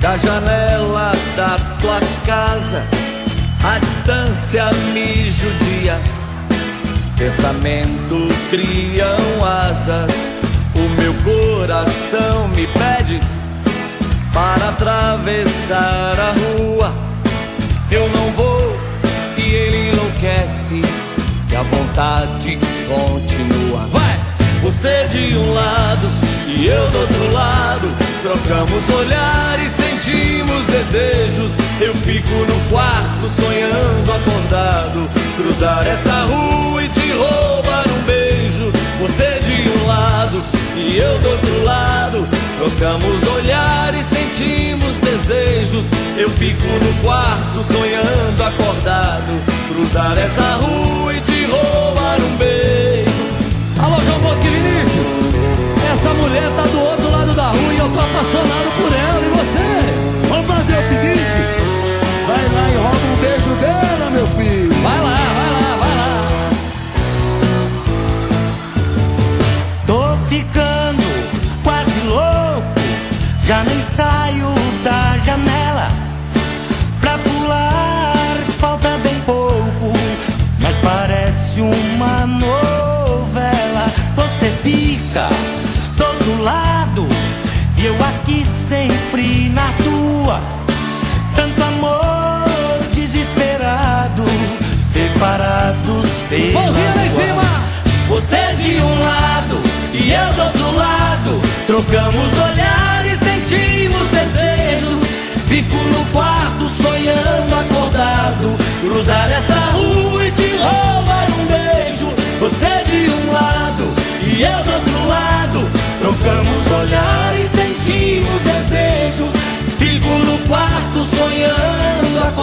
da janela da tua casa. A distância me judia, pensamento criam asas. O meu coração me pede para atravessar a rua. Eu não vou e ele enlouquece. E a vontade continua. Vai! Você de um lado e eu do outro lado. Trocamos olhares, sentimos desejos. Eu fico no quarto sonhando acordado. Cruzar essa rua e te roubar um beijo. Você de um lado e eu do outro lado. Trocamos olhares, sentimos desejos. Eu fico no quarto sonhando acordado. Cruzar essa rua e te roubar um beijo. Alô, João Bosco e Vinícius. Essa mulher tá do outro lado da rua e eu tô apaixonado ficando quase louco, já nem saio da janela.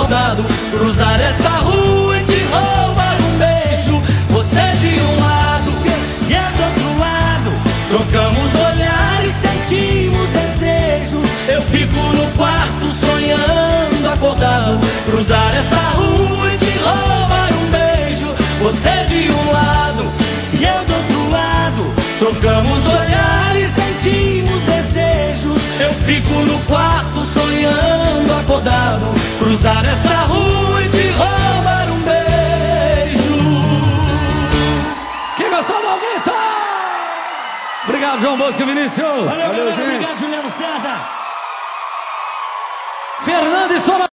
Acordado. Cruzar essa rua e te roubar um beijo. Você de um lado e eu do outro lado. Trocamos olhares, sentimos desejos. Eu fico no quarto sonhando acordado. Cruzar essa rua e te roubar um beijo. Você de um lado e eu do outro lado. Trocamos olhares, sentimos desejos. Eu fico no quarto. Cruzar essa rua e te roubar um beijo. Quem gostou da aumenta? Obrigado, João Bosco e Vinícius. Valeu, galera. gente. Obrigado, Juliano César. Fernando e Sora.